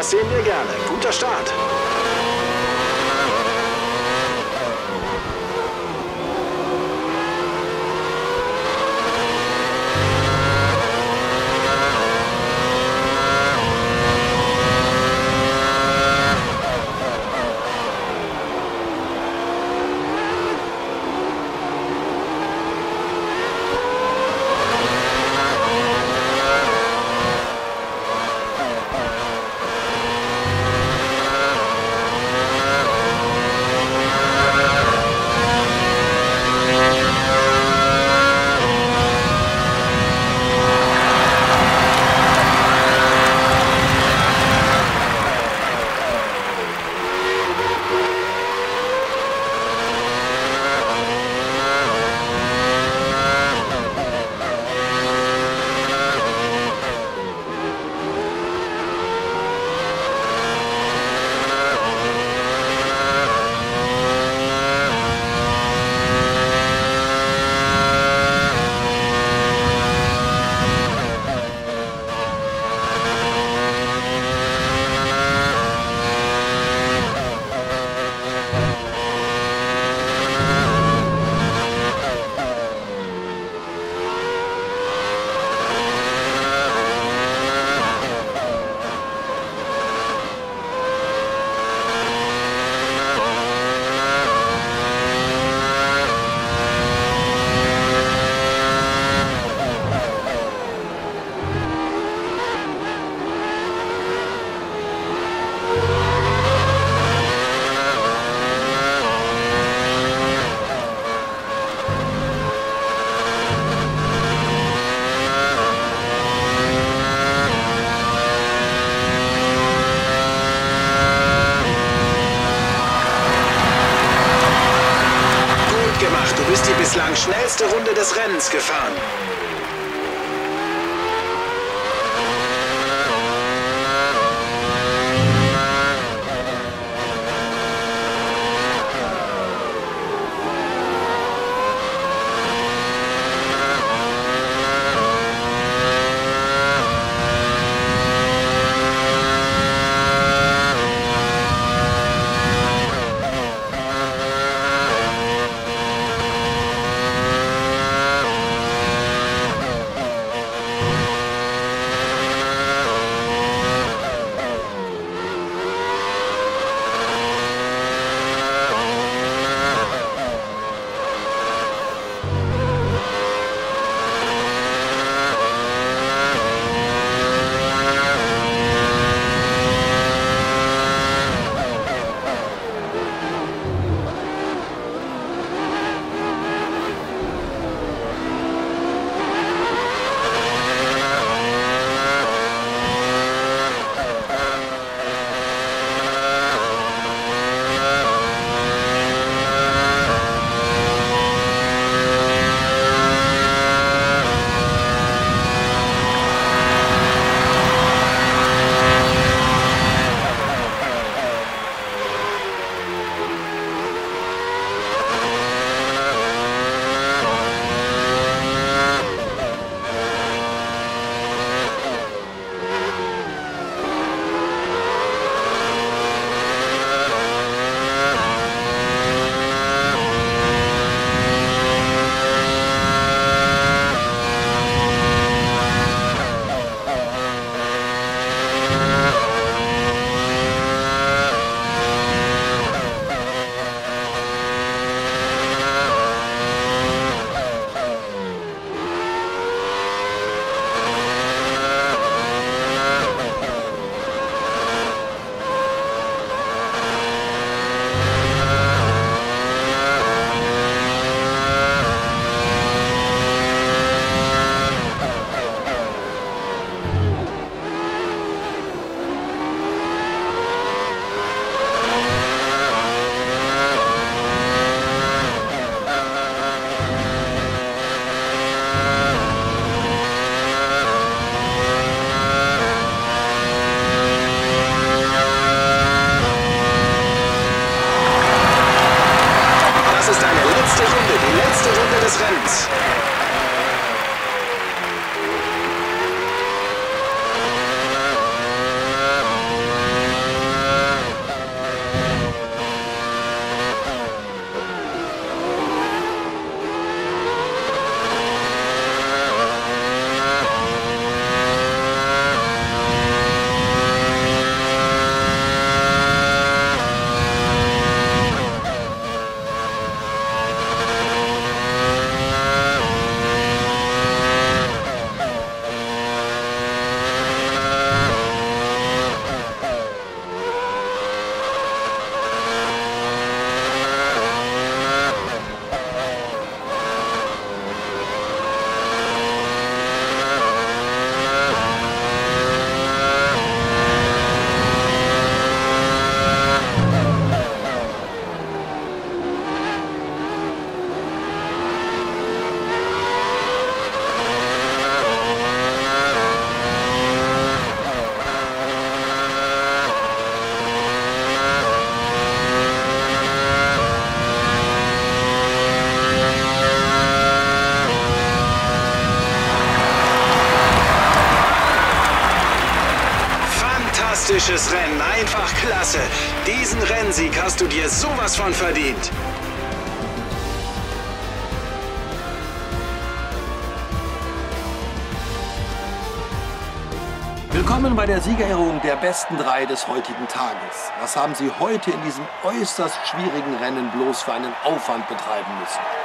Das sehen wir gerne. Guter Start. Schnellste Runde des Rennens gefahren. Episches Rennen, einfach klasse. Diesen Rennsieg hast du dir sowas von verdient. Willkommen bei der Siegerehrung der besten drei des heutigen Tages. Was haben Sie heute in diesem äußerst schwierigen Rennen bloß für einen Aufwand betreiben müssen?